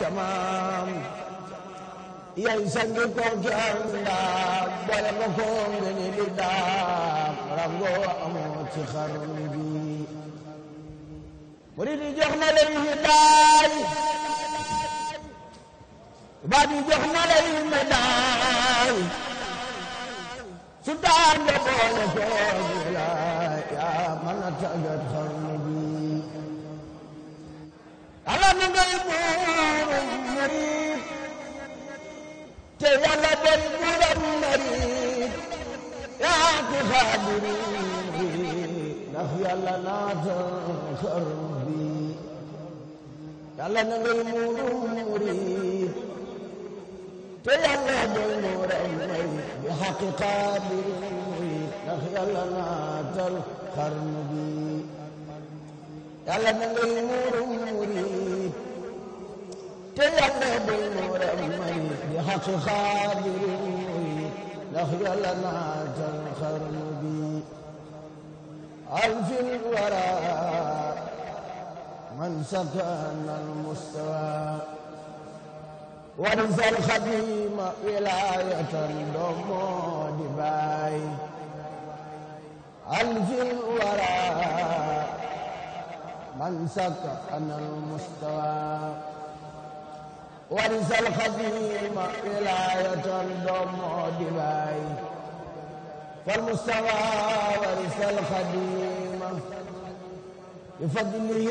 samaam yay sangi ko jandaam boole nga ko ngeni di daam rango amoo ci xarnu bi. Murid yi jox na leen hidaay tubaab yi jox na leen médaay. Su daan nga boole ko wilaay yaa mën a tàggat xarnu bi. Yàlla doy muuram murid yaa ki xaadiri ndax yàlla naata xarnu bi yàlla na ngay muurum الف الورى من سكن المستوى ورزا الخديم ولاية دمو دباي الف الورى من سكن المستوى ورث الخزيمة إلى يتردم دبائي فالمستوى ورث الخديمة بفضله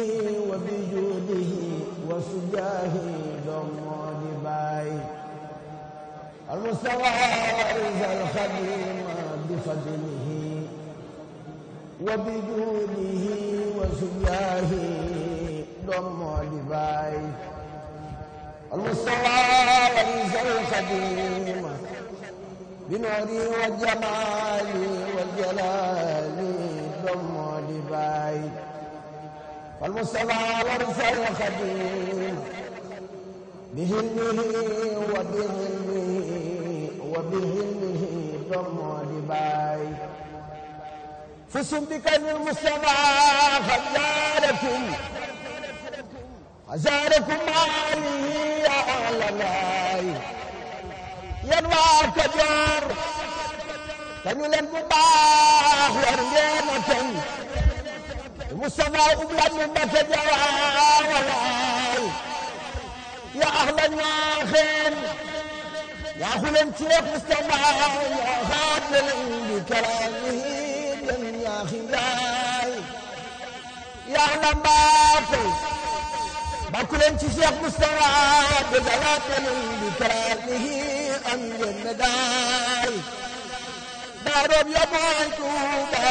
وبجوده وسجاه دم دبائي المستوى ورث الخديمة بفضله وبجوده وسجاه دم دبائي المستوى ورث الخديم بنوري وجمالي وجلالي دم لباي والمصطفى ورث الخديم بهلمه وبهلمه وبهلمه دم لباي فسم بكن المصطفى خزاركم خزاركم علي يا أهل الله yéen waa Kajoor kañu leen bu baax war ngeen a kañ Moustapha ublan mi Mbacke jawalaay ya ahla ñaaxeen yaa xuleen ci rek Moustapha yaa xaat leen bi kalaamihi dem ñaaxi laay ya ahla Mbacke bakku leen ci Cheikh Moustapha de galaat leen bi kalaamihi am ngeen médaay daaroom ya mooy Tuuba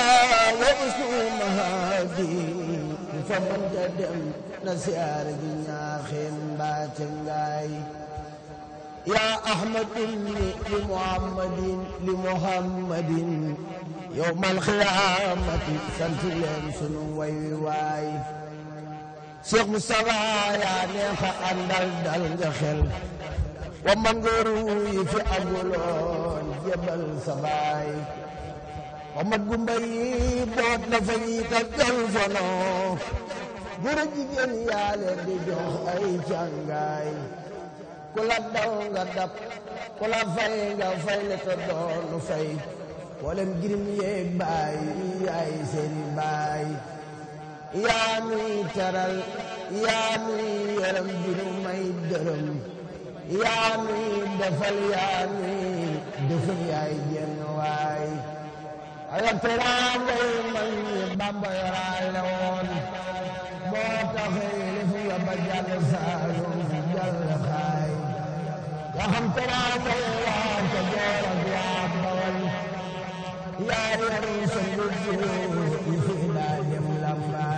wa Cheikh Moustapha yaa neex a dal nga xel. Wa nga fi aguloon jebal sa baay. Wa yi boot na fa ñi taggal fono góor di jox ay càngaay. Ku daw nga dab ku la fay te doonu fay. Wolem ngirim yeeg baay yaay seeni baay. Dërëm yaa nuy defal yaa nuy defal yaay jenn waay ala teraangay mag ñi Bamba yoraale woon moo tax lif nga ba jàll saalum jàll xaay nga xam teraangay waa ka joor ak waa bawal yaa yaru sa ngujju yi fi daa dem lambaay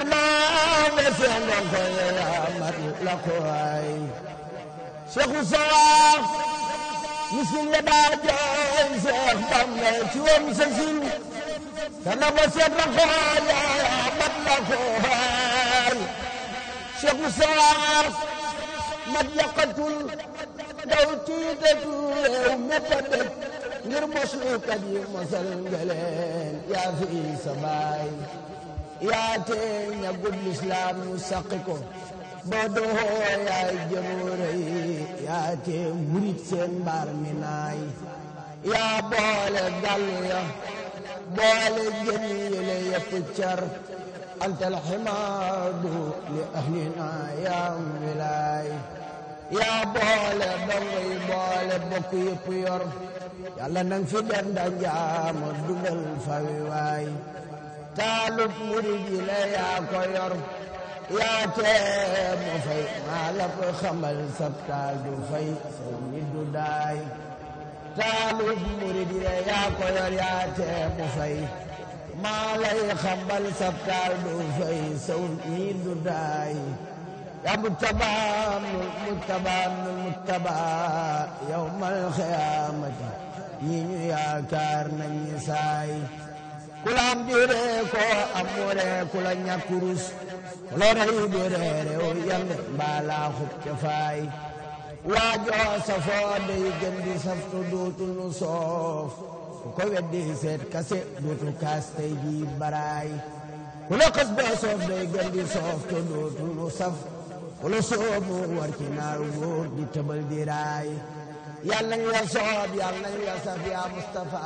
Nga yaa mat la ko waay misin ya daa jooy Cheikh Bamba ci sa sin dana ko seet la ko yaa mat la ko waay mat yàqatul daw tiitatu réew mépp a ngir moslukat yi mosal fi sa baay ياتي يقول الإسلام يسققه بدو يا جموري ياتي مريد سين بارميناي يا بول الدليا بول جميل يا فتشر أنت الحماد لاهلنا يا ملاي يا بول بغي بول بكي بيور يلا ننفذ عند جامد دول فاي تالب ورجل يا قير يا تيم وفي مالك خمل سبتا دفي سيد داي. تالب ورجل يا قير يا تيم وفي مالك خمل سبتا دفي سيد داي. يا متبان متبان متبا يوم الخيامة. ينو يا كارنا نسائي kula am juuree koo am muuree kula ñàkkurus loona yi bireere o yande mbaala xub ca faay. Waajoo safoo dey gën di saftu duutul nu soof. Ku ko weddi seet kase duutu kaas tey baraay. Ku la xas bee soof dey gën soof te duutul saf. Ku la soof war ci naaru góor di tëbal di raay. Yàlla nañ la soof yàlla saf yaa Mustafa.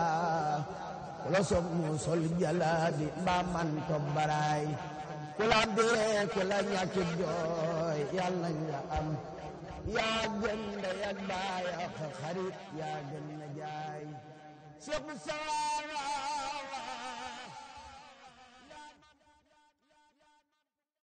La soob mu sol jalaabi mbaa man baraay ku la dee ku la ñàkkit jooy yàlla la am. Yaa gën da yag baay xarit yaa gën na jaay.